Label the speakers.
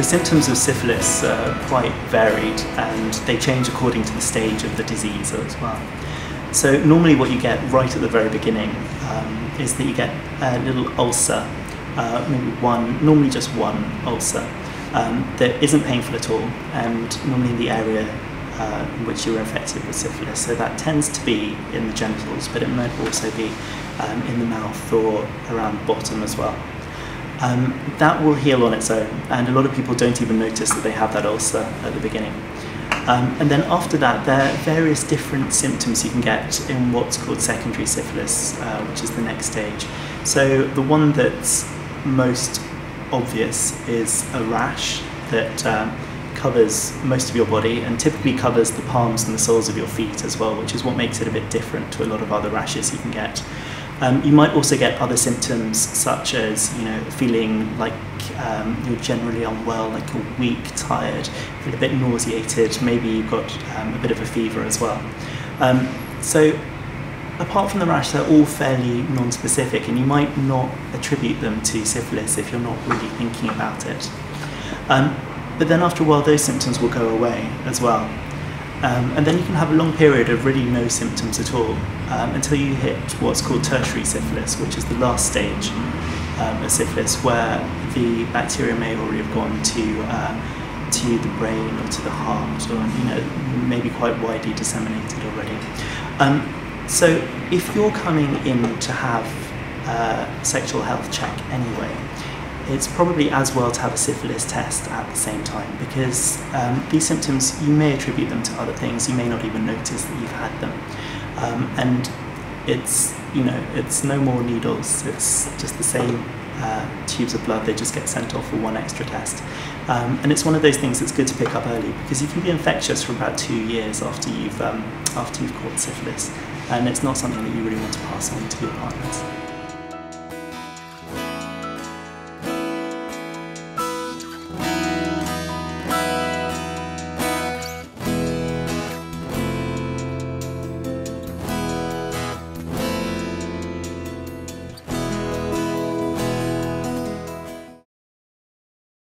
Speaker 1: the symptoms of syphilis are quite varied and they change according to the stage of the disease as well. So normally what you get right at the very beginning um, is that you get a little ulcer, uh, maybe one, normally just one ulcer, um, that isn't painful at all and normally in the area uh, in which you were infected with syphilis. So that tends to be in the genitals, but it might also be um, in the mouth or around the bottom as well. Um, that will heal on its own, and a lot of people don't even notice that they have that ulcer at the beginning. Um, and then after that, there are various different symptoms you can get in what's called secondary syphilis, uh, which is the next stage. So the one that's most obvious is a rash that um, covers most of your body and typically covers the palms and the soles of your feet as well, which is what makes it a bit different to a lot of other rashes you can get. Um, you might also get other symptoms such as you know feeling like um, you're generally unwell, like you're weak, tired, feel a bit nauseated. Maybe you've got um, a bit of a fever as well. Um, so apart from the rash, they're all fairly non-specific, and you might not attribute them to syphilis if you're not really thinking about it. Um, but then after a while, those symptoms will go away as well. Um, and then you can have a long period of really no symptoms at all um, until you hit what's called tertiary syphilis, which is the last stage um, of syphilis where the bacteria may already have gone to uh, to the brain or to the heart, or you know maybe quite widely disseminated already. Um, so if you're coming in to have a sexual health check anyway, it's probably as well to have a syphilis test at the same time because um, these symptoms, you may attribute them to other things, you may not even notice that you've had them. Um, and it's, you know, it's no more needles, it's just the same uh, tubes of blood, they just get sent off for one extra test. Um, and it's one of those things that's good to pick up early because you can be infectious for about two years after you've, um, after you've caught syphilis. And it's not something that you really want to pass on to your partners.